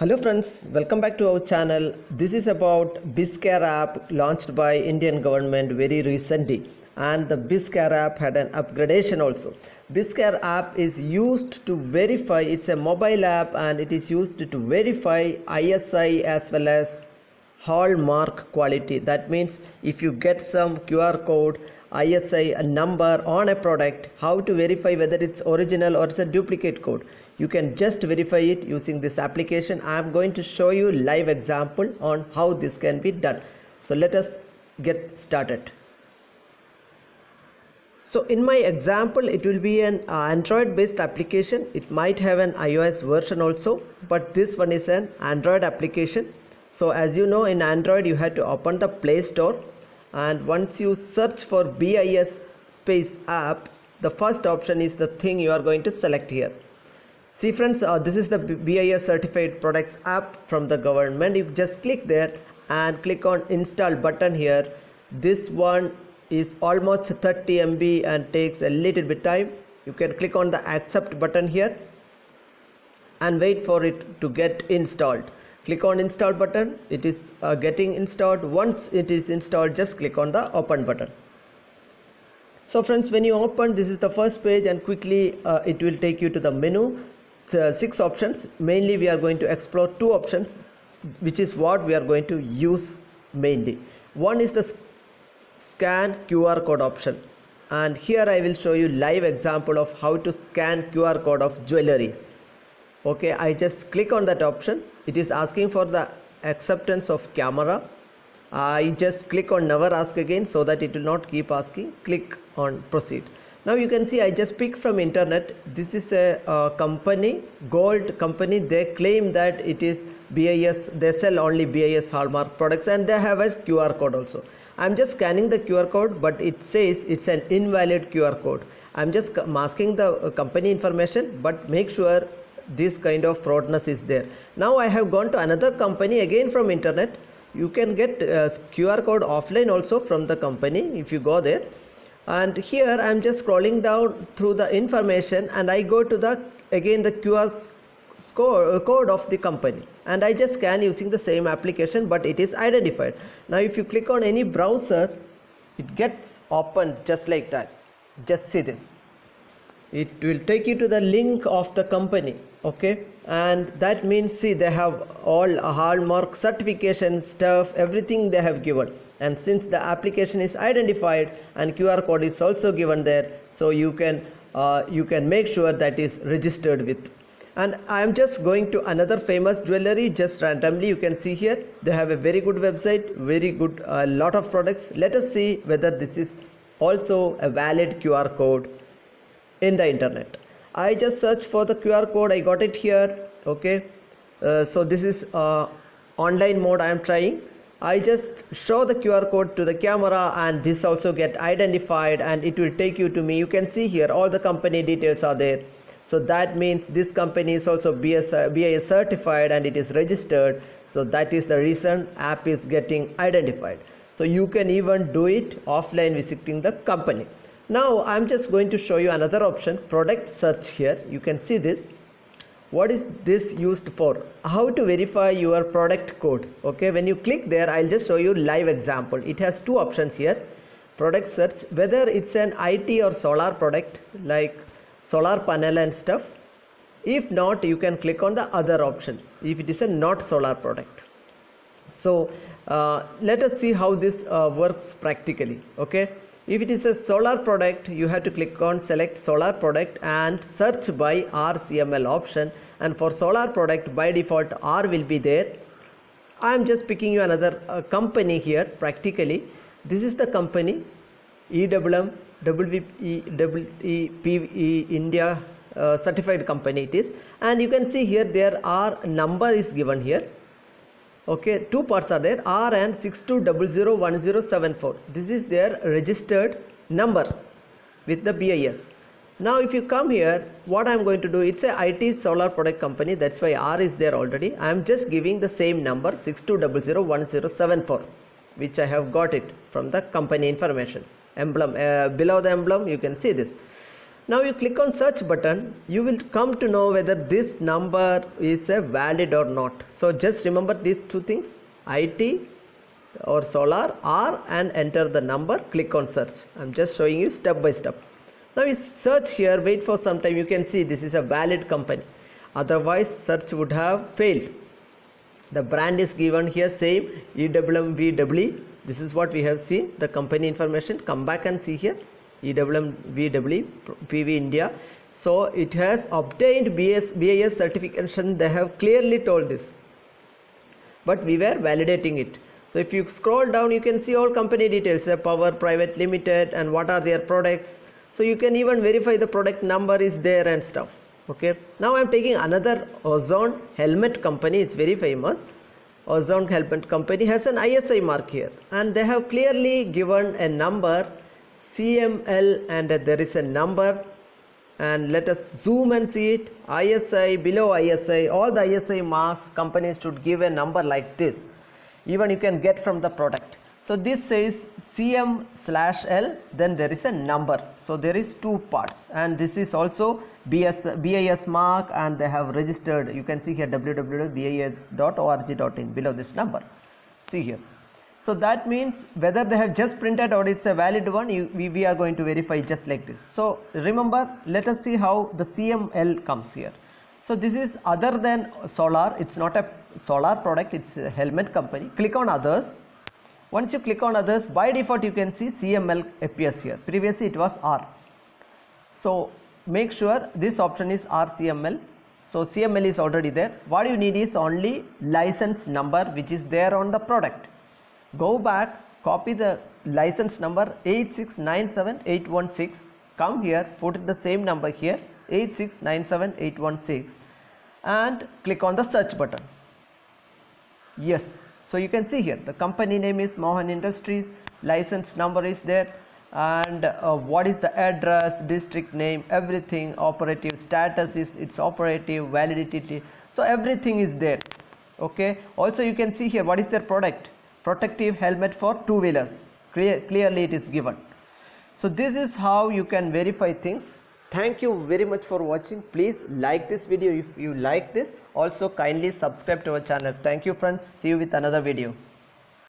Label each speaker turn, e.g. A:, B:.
A: Hello friends, welcome back to our channel. This is about BIS-Care app launched by Indian government very recently and the BIS-Care app had an upgradation also. BIS-Care app is used to verify, it's a mobile app and it is used to verify ISI as well as hallmark quality. That means if you get some QR code ISI a number on a product how to verify whether it's original or it's a duplicate code you can just verify it using this application. I am going to show you live example on how this can be done. So let us get started. So in my example it will be an android based application. It might have an ios version also but this one is an android application. So as you know in android you have to open the play store and once you search for BIS space app the first option is the thing you are going to select here see friends uh, this is the BIS certified products app from the government. You just click there and click on install button here. This one is almost 30 MB and takes a little bit time. You can click on the accept button here and wait for it to get installed. Click on install button. It is uh, getting installed. Once it is installed just click on the open button. So friends when you open this is the first page and quickly uh, it will take you to the menu the uh, six options. Mainly we are going to explore two options which is what we are going to use mainly. One is the scan QR code option. And here I will show you live example of how to scan QR code of jewelries okay I just click on that option. It is asking for the acceptance of camera. I just click on never ask again so that it will not keep asking. Click on proceed now you can see I just pick from internet. This is a uh, company gold company. They claim that it is BIS they sell only BIS hallmark products and they have a QR code also. I'm just scanning the QR code but it says it's an invalid QR code. I'm just masking the uh, company information but make sure this kind of fraudness is there. Now i have gone to another company again from internet. You can get uh, qr code offline also from the company if you go there and here i am just scrolling down through the information and i go to the again the qr score uh, code of the company. And i just scan using the same application but it is identified. Now if you click on any browser it gets opened just like that. Just see this. It will take you to the link of the company okay and that means see they have all hallmark certification stuff everything they have given. And since the application is identified and qr code is also given there so you can uh, you can make sure that is registered with. And i am just going to another famous jewelry just randomly you can see here. They have a very good website very good a uh, lot of products. Let us see whether this is also a valid qr code in the internet i just search for the qr code. I got it here. Okay. Uh, so this is uh, online mode i am trying. I just show the qr code to the camera and this also get identified and it will take you to me. You can see here all the company details are there. So that means this company is also BS, certified and it is registered. So that is the reason app is getting identified. So you can even do it offline visiting the company now I'm just going to show you another option product search here. You can see this. What is this used for? How to verify your product code. Okay when you click there I'll just show you live example. It has two options here. Product search whether it's an IT or solar product like solar panel and stuff. If not you can click on the other option if it is a not solar product. So uh, let us see how this uh, works practically. Okay if it is a solar product you have to click on select solar product and search by RCML option. And for solar product by default R will be there. I am just picking you another uh, company here practically. This is the company EWM WEPE India uh, certified company it is. And you can see here there are number is given here okay two parts are there. R and 62001074 this is their registered number with the bis now if you come here what i'm going to do it's a it solar product company. That's why r is there already. I'm just giving the same number 62001074 which i have got it from the company information. Emblem uh, below the emblem you can see this now you click on search button you will come to know whether this number is a valid or not. So just remember these two things IT or solar R and enter the number click on search. I'm just showing you step by step. Now you search here wait for some time you can see this is a valid company. Otherwise search would have failed. The brand is given here same EWMVW this is what we have seen the company information come back and see here EWMVW PV India. So it has obtained BS, BIS certification. They have clearly told this. But we were validating it. So if you scroll down you can see all company details. The power private limited and what are their products. So you can even verify the product number is there and stuff. Okay? Now i'm taking another ozone helmet company. It's very famous. Ozone helmet company has an isi mark here. And they have clearly given a number cml and there is a number. And let us zoom and see it. Isi below isi all the isi marks companies should give a number like this. Even you can get from the product. So this says cm slash l then there is a number. So there is two parts. And this is also BS, bis mark and they have registered. You can see here www.bis.org.in below this number. See here so that means whether they have just printed or it's a valid one you, we, we are going to verify just like this. So remember let us see how the cml comes here. So this is other than solar. It's not a solar product. It's a helmet company. Click on others. Once you click on others by default you can see cml appears here. Previously it was r. So make sure this option is rcml so cml is already there. What you need is only license number which is there on the product go back copy the license number 8697816 come here put the same number here 8697816 and click on the search button. Yes. So you can see here the company name is Mohan Industries license number is there and uh, what is the address district name everything operative status is its operative validity so everything is there. Okay? Also you can see here what is their product protective helmet for two wheelers Clear, clearly it is given. So this is how you can verify things. Thank you very much for watching. Please like this video if you like this. Also kindly subscribe to our channel. Thank you friends. See you with another video